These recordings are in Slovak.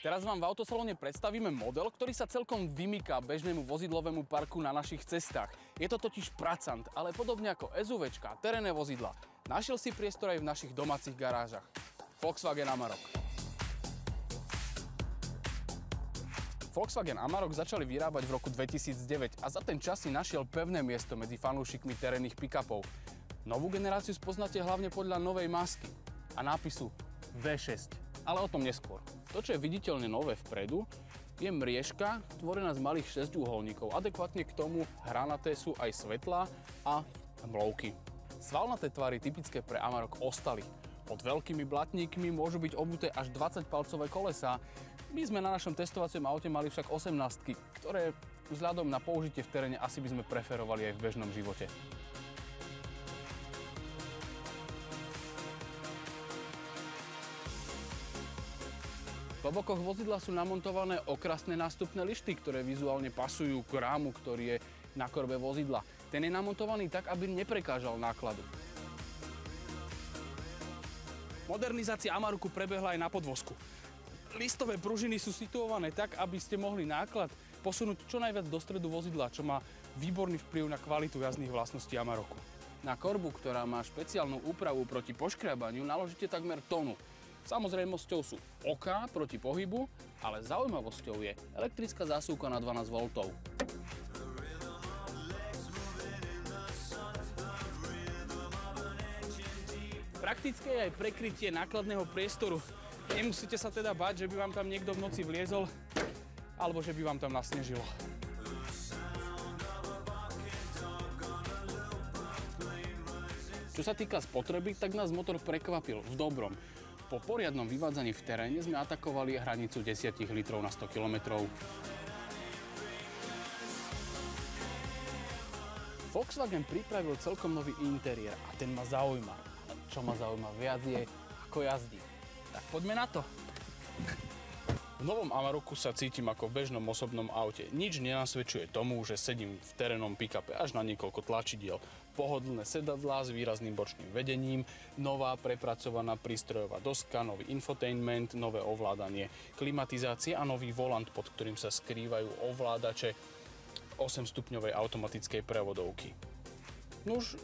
Teraz vám v autosalóne predstavíme model, ktorý sa celkom vymýka bežnému vozidlovému parku na našich cestách. Je to totiž pracant, ale podobne ako SUVčka, terénne vozidla. Našiel si priestor aj v našich domácich garážach. Volkswagen Amarok. Volkswagen Amarok začali vyrábať v roku 2009 a za ten čas si našiel pevné miesto medzi fanúšikmi terénnych pick-upov. Novú generáciu spoznáte hlavne podľa novej masky a nápisu V6, ale o tom neskôr. To, čo je viditeľne nové vpredu, je mriežka tvorená z malých 6 uholníkov. Adekvátne k tomu hranaté sú aj svetla a mlovky. Svalnaté tvary typické pre Amarok ostali. Pod veľkými blatníkmi môžu byť obuté až 20-palcové kolesá. My sme na našom testovacom aute mali však 18 ktoré vzhľadom na použitie v teréne asi by sme preferovali aj v bežnom živote. Po bokoch vozidla sú namontované okrasné nástupné lišty, ktoré vizuálne pasujú k rámu, ktorý je na korbe vozidla. Ten je namontovaný tak, aby neprekážal nákladu. Modernizácia Amaruku prebehla aj na podvozku. Listové pružiny sú situované tak, aby ste mohli náklad posunúť čo najviac do stredu vozidla, čo má výborný vplyv na kvalitu jazdných vlastností Amaroku. Na korbu, ktorá má špeciálnu úpravu proti poškriabaniu, naložíte takmer tonu. Samozrejmosťou sú oká proti pohybu, ale zaujímavosťou je elektrická zásuvka na 12 V. Praktické je aj prekrytie nákladného priestoru. Nemusíte sa teda bať, že by vám tam niekto v noci vliezol, alebo že by vám tam nasnežilo. Čo sa týka spotreby, tak nás motor prekvapil v dobrom. Po poriadnom vyvádzaní v teréne sme atakovali hranicu 10 litrov na 100 km. Volkswagen pripravil celkom nový interiér a ten ma zaujíma. Čo ma zaujíma viac je, ako jazdí. Tak poďme na to. V novom Amaroku sa cítim ako v bežnom osobnom aute. Nič nenasvedčuje tomu, že sedím v terénnom pick-upe až na niekoľko tlačidiel. Pohodlné sedadlá s výrazným bočným vedením, nová prepracovaná prístrojová doska, nový infotainment, nové ovládanie klimatizácie a nový volant, pod ktorým sa skrývajú ovládače 8-stupňovej automatickej prevodovky. Nuž,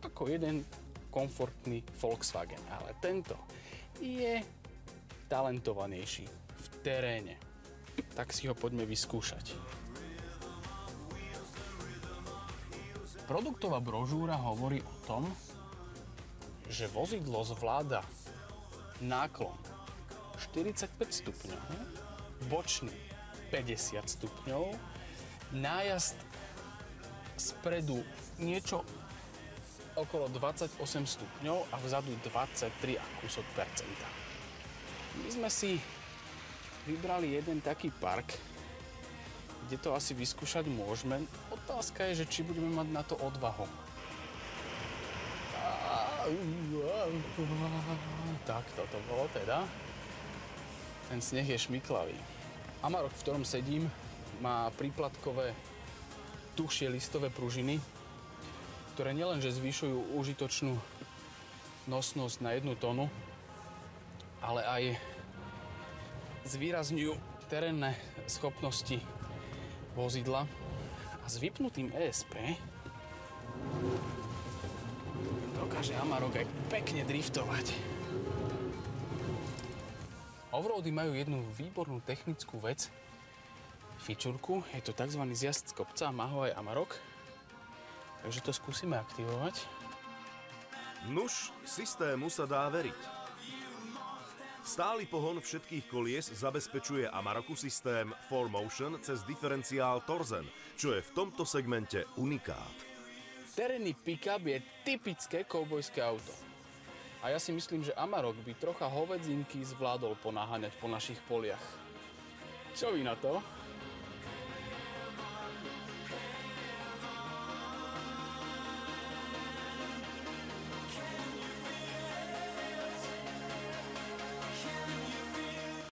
ako jeden komfortný Volkswagen, ale tento je talentovanejší teréne. Tak si ho poďme vyskúšať. Produktová brožúra hovorí o tom, že vozidlo zvláda náklon 45 stupňov, bočný 50 stupňov, nájazd spredu niečo okolo 28 stupňov a vzadu 23 a kúsok percenta. My sme si vybrali jeden taký park, kde to asi vyskúšať môžeme. Otázka je, že či budeme mať na to odvahu. Tak toto bolo teda. Ten sneh je šmiklavý. Amarok, v ktorom sedím, má príplatkové tušie listové pružiny, ktoré nielenže zvyšujú užitočnú nosnosť na jednu tonu, ale aj zvýrazňujú terénne schopnosti vozidla a s vypnutým ESP dokáže Amarok aj pekne driftovať. Offroady majú jednu výbornú technickú vec, fičurku, je to tzv. zjazd z kopca, má ho aj Amarok, takže to skúsime aktivovať. Nuž, systému sa dá veriť. Stály pohon všetkých kolies zabezpečuje Amarok systém 4Motion cez diferenciál Torzen, čo je v tomto segmente unikát. Terénny pick-up je typické koubojské auto. A ja si myslím, že Amarok by trocha hovedzinky zvládol ponáhaňať po našich poliach. Čo vy na to?